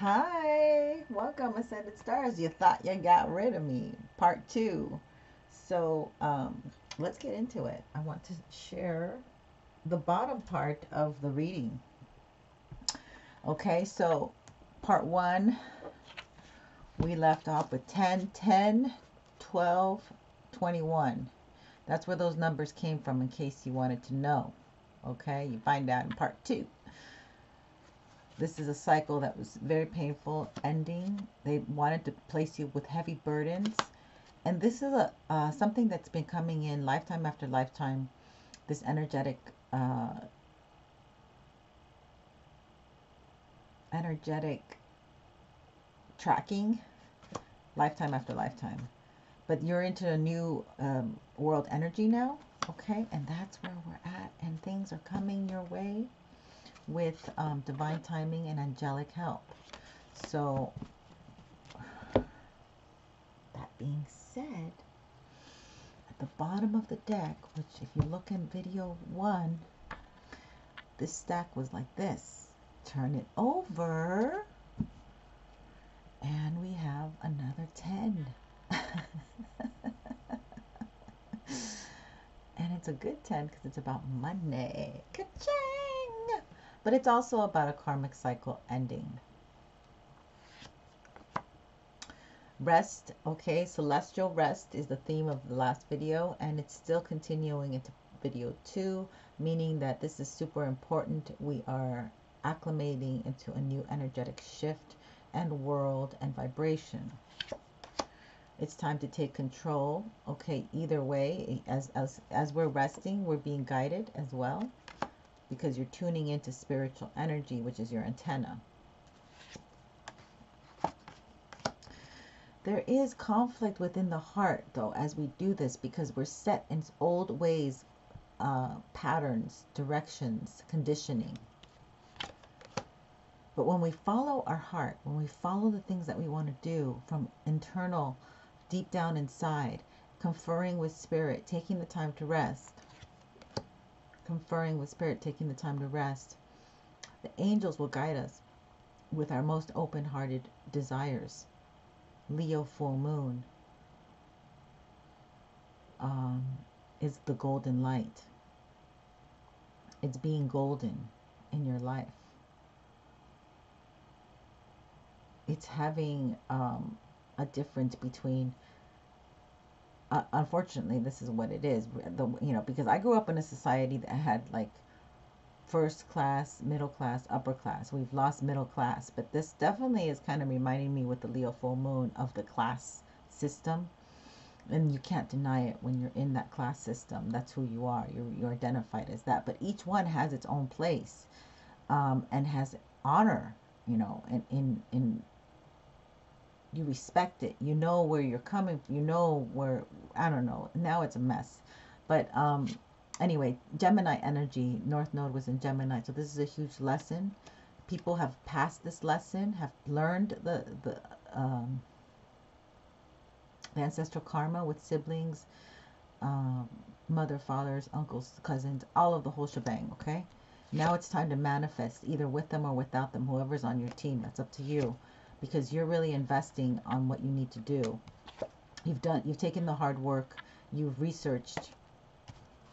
Hi, welcome, Ascended Stars. You thought you got rid of me, part two. So um, let's get into it. I want to share the bottom part of the reading. Okay, so part one, we left off with 10, 10, 12, 21. That's where those numbers came from in case you wanted to know. Okay, you find out in part two. This is a cycle that was very painful ending. They wanted to place you with heavy burdens. And this is a uh, something that's been coming in lifetime after lifetime. This energetic uh, energetic tracking lifetime after lifetime. But you're into a new um, world energy now, okay? And that's where we're at. And things are coming your way with um, divine timing and angelic help. So, that being said, at the bottom of the deck, which if you look in video one, this stack was like this. Turn it over, and we have another 10. and it's a good 10 because it's about money. Ka-ching! But it's also about a karmic cycle ending. Rest, okay, celestial rest is the theme of the last video, and it's still continuing into video two, meaning that this is super important. We are acclimating into a new energetic shift and world and vibration. It's time to take control. Okay, either way, as as as we're resting, we're being guided as well because you're tuning into spiritual energy, which is your antenna. There is conflict within the heart, though, as we do this because we're set in old ways, uh, patterns, directions, conditioning. But when we follow our heart, when we follow the things that we want to do from internal, deep down inside, conferring with spirit, taking the time to rest, conferring with Spirit, taking the time to rest, the angels will guide us with our most open hearted desires. Leo full moon um, is the golden light. It's being golden in your life. It's having um, a difference between uh, unfortunately, this is what it is. The you know because I grew up in a society that had like first class, middle class, upper class. We've lost middle class, but this definitely is kind of reminding me with the Leo full moon of the class system. And you can't deny it when you're in that class system. That's who you are. You're, you're identified as that. But each one has its own place um, and has honor, you know, in, in, in you respect it. You know where you're coming. You know where I don't know. Now it's a mess. But um, anyway, Gemini energy. North Node was in Gemini, so this is a huge lesson. People have passed this lesson, have learned the the um, the ancestral karma with siblings, um, mother, fathers, uncles, cousins, all of the whole shebang. Okay. Now it's time to manifest either with them or without them. Whoever's on your team, that's up to you because you're really investing on what you need to do. You've done you've taken the hard work, you've researched.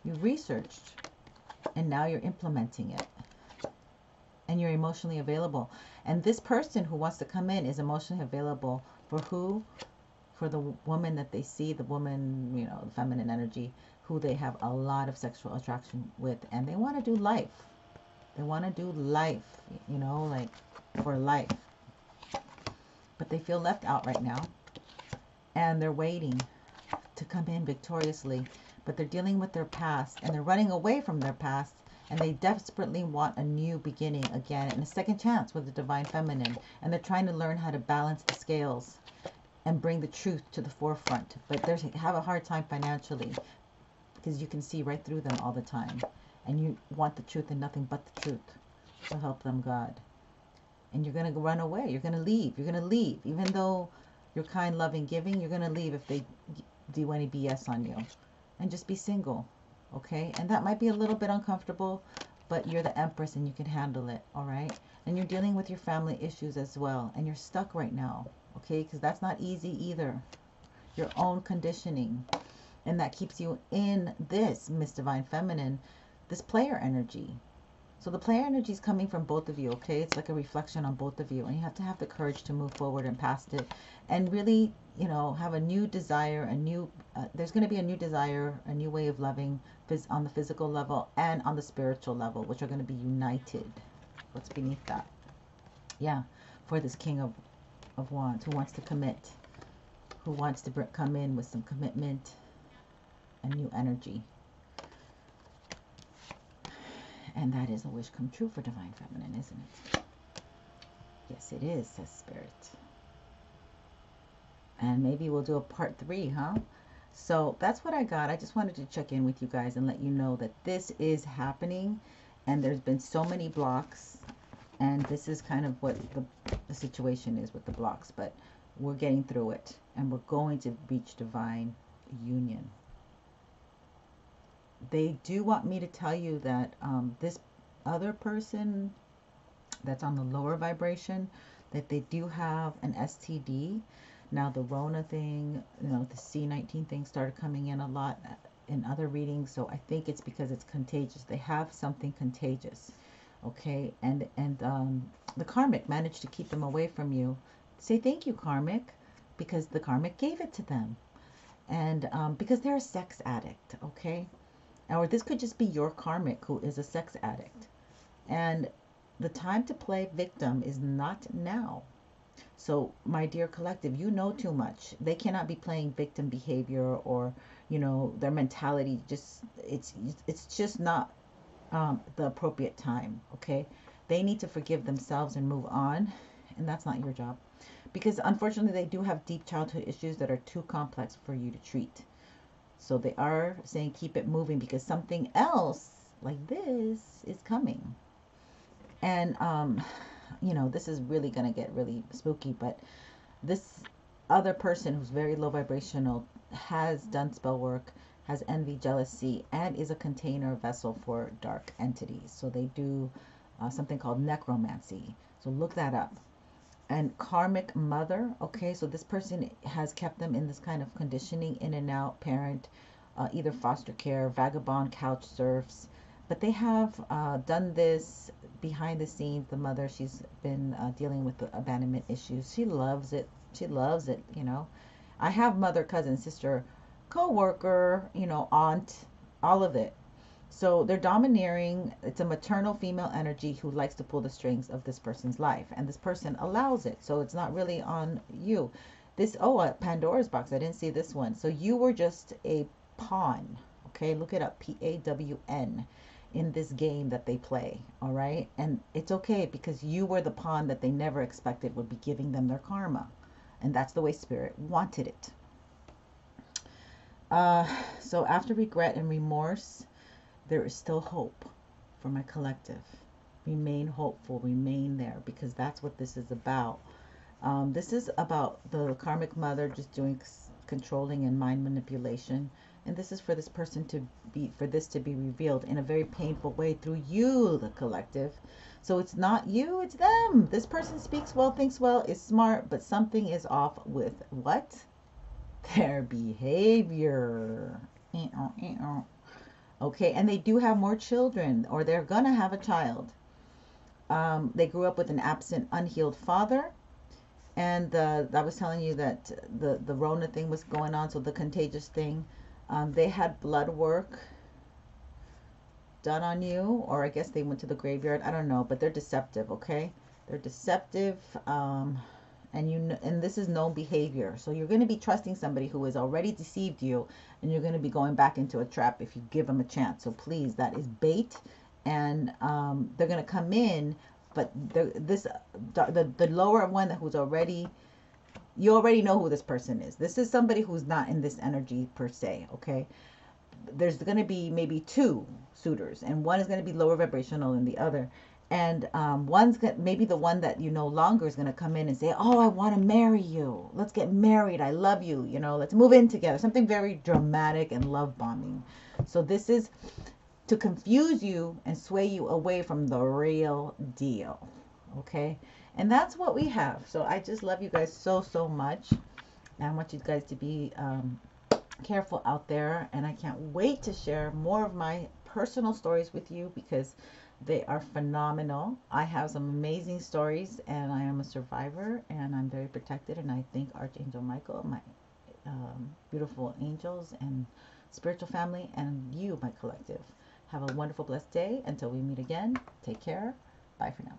You've researched and now you're implementing it. And you're emotionally available. And this person who wants to come in is emotionally available for who? For the woman that they see, the woman, you know, the feminine energy, who they have a lot of sexual attraction with. And they want to do life. They want to do life, you know, like for life but they feel left out right now. And they're waiting to come in victoriously, but they're dealing with their past and they're running away from their past and they desperately want a new beginning again and a second chance with the divine feminine. And they're trying to learn how to balance the scales and bring the truth to the forefront but they have a hard time financially because you can see right through them all the time. And you want the truth and nothing but the truth so help them god and you're going to run away. You're going to leave. You're going to leave. Even though you're kind, loving, giving, you're going to leave if they do any BS on you. And just be single. Okay? And that might be a little bit uncomfortable, but you're the empress and you can handle it, all right? And you're dealing with your family issues as well, and you're stuck right now, okay? Because that's not easy either. Your own conditioning, and that keeps you in this Miss Divine Feminine, this player energy. So the player energy is coming from both of you, okay? It's like a reflection on both of you, and you have to have the courage to move forward and past it, and really, you know, have a new desire, a new. Uh, there's going to be a new desire, a new way of loving, phys- on the physical level and on the spiritual level, which are going to be united. What's beneath that? Yeah, for this King of, of Wands who wants to commit, who wants to come in with some commitment and new energy. And that is a wish come true for Divine Feminine, isn't it? Yes, it is, says Spirit. And maybe we'll do a part three, huh? So that's what I got. I just wanted to check in with you guys and let you know that this is happening and there's been so many blocks and this is kind of what the, the situation is with the blocks but we're getting through it and we're going to reach divine union they do want me to tell you that um, this other person that's on the lower vibration that they do have an std now the Rona thing, you know, the C19 thing started coming in a lot in other readings, so I think it's because it's contagious. They have something contagious, okay? And and um, the karmic managed to keep them away from you. Say thank you, karmic, because the karmic gave it to them, and um, because they're a sex addict, okay? Or this could just be your karmic who is a sex addict, and the time to play victim is not now so, my dear collective, you know too much. They cannot be playing victim behavior or, you know, their mentality just it's it's just not um, the appropriate time. Okay, they need to forgive themselves and move on, and that's not your job, because unfortunately they do have deep childhood issues that are too complex for you to treat. So they are saying keep it moving because something else like this is coming, and um you know, this is really going to get really spooky, but this other person who's very low vibrational has done spell work, has envy, jealousy, and is a container vessel for dark entities. So they do uh, something called necromancy. So look that up. And karmic mother, okay, so this person has kept them in this kind of conditioning, in and out parent, uh, either foster care, vagabond, couch surfs, but they have uh, done this behind the scenes. The mother, she's been uh, dealing with the abandonment issues. She loves it. She loves it. You know, I have mother, cousin, sister, co-worker, you know, aunt, all of it. So they're domineering. It's a maternal female energy who likes to pull the strings of this person's life, and this person allows it. So it's not really on you. This oh, Pandora's box. I didn't see this one. So you were just a pawn. Okay, look it up. P A W N in this game that they play, all right? And it's okay because you were the pawn that they never expected would be giving them their karma. And that's the way spirit wanted it. Uh, so after regret and remorse, there is still hope for my collective. Remain hopeful, remain there because that's what this is about. Um, this is about the karmic mother just doing controlling and mind manipulation and this is for this person to be for this to be revealed in a very painful way through you the collective. So it's not you it's them. This person speaks well thinks well is smart but something is off with what? Their behavior okay and they do have more children or they're gonna have a child um, they grew up with an absent unhealed father and uh, I was telling you that the the Rona thing was going on, so the contagious thing. Um, they had blood work done on you, or I guess they went to the graveyard. I don't know, but they're deceptive. Okay, they're deceptive, um, and you and this is known behavior. So you're going to be trusting somebody who has already deceived you, and you're going to be going back into a trap if you give them a chance. So please, that is bait, and um, they're going to come in, but this the the lower one that who's already you already know who this person is. This is somebody who's not in this energy per se, okay? There's going to be maybe two suitors, and one is going to be lower vibrational than the other. And um, one's got maybe the one that you no longer is going to come in and say, "Oh, I want to marry you. Let's get married. I love you. You know, let's move in together." Something very dramatic and love bombing. So this is to confuse you and sway you away from the real deal. Okay? And that's what we have. So I just love you guys so, so much. And I want you guys to be um, careful out there. And I can't wait to share more of my personal stories with you because they are phenomenal. I have some amazing stories, and I am a survivor, and I'm very protected. And I thank Archangel Michael, my um, beautiful angels and spiritual family, and you, my collective. Have a wonderful, blessed day. Until we meet again, take care. Bye for now.